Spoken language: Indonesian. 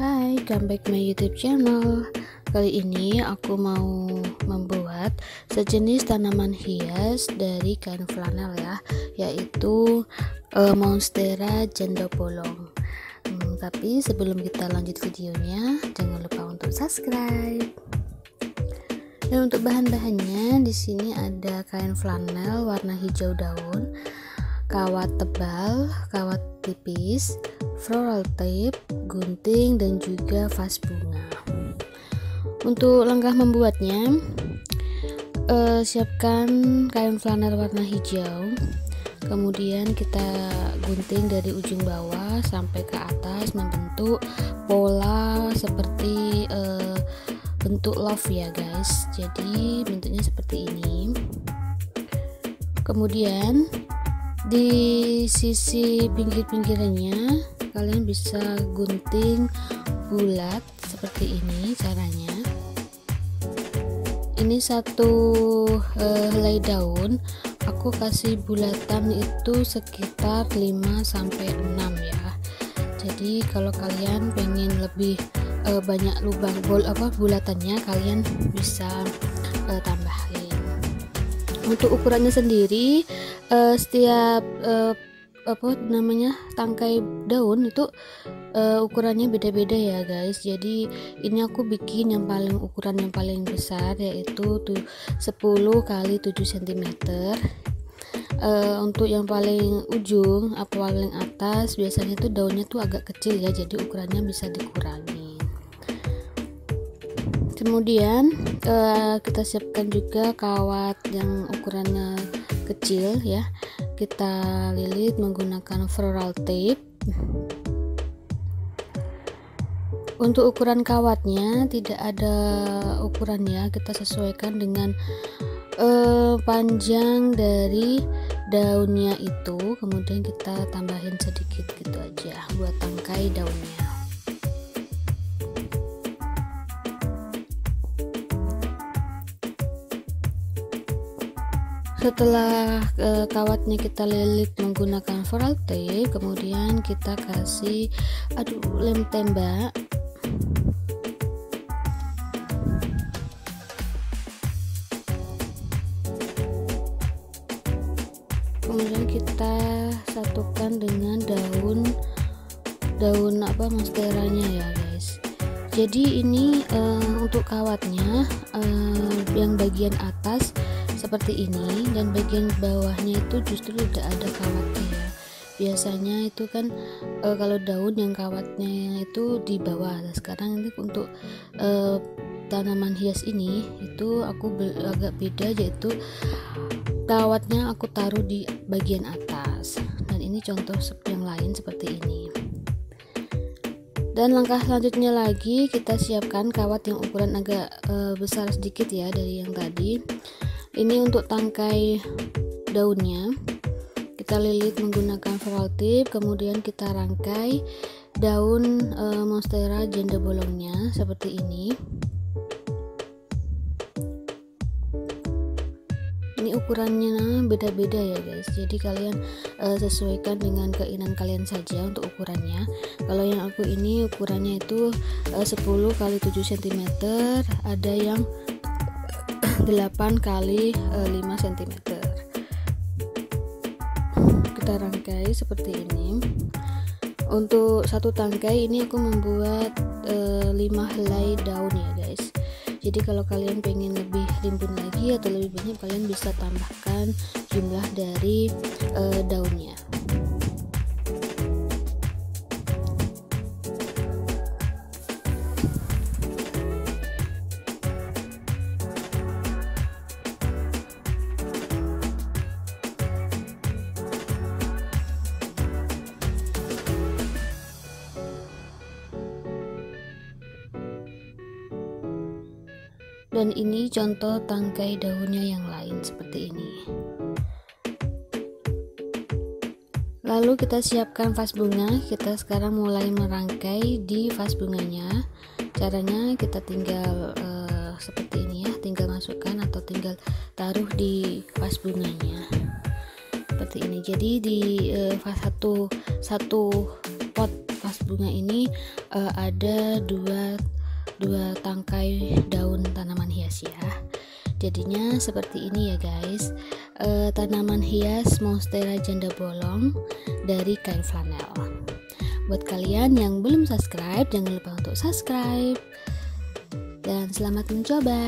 Hai, come back my YouTube channel. Kali ini aku mau membuat sejenis tanaman hias dari kain flanel ya, yaitu uh, Monstera janda bolong. Hmm, tapi sebelum kita lanjut videonya, jangan lupa untuk subscribe. Dan untuk bahan-bahannya di sini ada kain flanel warna hijau daun, kawat tebal, kawat tipis, floral tape, gunting dan juga vas bunga. Untuk langkah membuatnya, uh, siapkan kain flanel warna hijau. Kemudian kita gunting dari ujung bawah sampai ke atas membentuk pola seperti uh, bentuk love ya guys jadi bentuknya seperti ini kemudian di sisi pinggir-pinggirannya kalian bisa gunting bulat seperti ini caranya. Ini satu uh, helai daun. Aku kasih bulatan itu sekitar 5 sampai 6 ya. Jadi kalau kalian pengen lebih uh, banyak lubang bol apa bulatannya kalian bisa uh, tambahin. Untuk ukurannya sendiri uh, setiap uh, apa namanya tangkai daun itu uh, ukurannya beda-beda ya guys. Jadi ini aku bikin yang paling ukuran yang paling besar yaitu tuh 10 kali 7 cm uh, untuk yang paling ujung apa paling atas biasanya tuh daunnya tuh agak kecil ya jadi ukurannya bisa dikurangi. Kemudian uh, kita siapkan juga kawat yang ukurannya kecil ya kita lilit menggunakan floral tape. Untuk ukuran kawatnya tidak ada ukuran ya. Kita sesuaikan dengan uh, panjang dari daunnya itu. Kemudian kita tambahin sedikit gitu aja buat tangkai daunnya setelah e, kawatnya kita lilit menggunakan floral tape kemudian kita kasih aduh lem tembak. Kemudian kita satukan dengan daun daun apa monsteranya ya guys. Jadi ini e, untuk kawatnya e, yang bagian atas seperti ini dan bagian bawahnya itu justru tidak ada kawatnya. Ya biasanya itu kan e, kalau daun yang kawatnya itu di bawah. Nah, sekarang ini untuk e, tanaman hias ini itu aku agak beda yaitu kawatnya aku taruh di bagian atas. Dan ini contoh yang lain seperti ini. Dan langkah selanjutnya lagi kita siapkan kawat yang ukuran agak e, besar sedikit ya dari yang tadi ini untuk tangkai daunnya. Kita lilit menggunakan floral tip kemudian kita rangkai daun e, monstera janda bolongnya seperti ini. Ini ukurannya beda-beda ya guys. Jadi kalian e, sesuaikan dengan keinginan kalian saja untuk ukurannya. Kalau yang aku ini ukurannya itu e, 10 kali 7 cm ada yang 8 kali 5 eh, cm kita rangkai seperti ini. Untuk satu tangkai ini aku membuat e, eh, 5 helai daun ya guys. Jadi kalau kalian pengen lebih rimbun lagi atau lebih banyak kalian bisa tambahkan jumlah dari e, daunnya dan ini contoh tangkai daunnya yang lain seperti ini. Lalu kita siapkan vas bunga. Kita sekarang mulai merangkai di vas bunganya. Caranya kita tinggal uh, seperti ini ya. Tinggal masukkan atau tinggal taruh di vas bunganya. Seperti ini. Jadi di uh, vas satu satu pot vas bunga ini uh, ada dua dua tangkai daun tanaman hias ya. Jadinya seperti ini ya guys. Uh, tanaman hias monstera janda bolong dari kain flanel. Buat kalian yang belum subscribe jangan lupa untuk subscribe. Dan selamat mencoba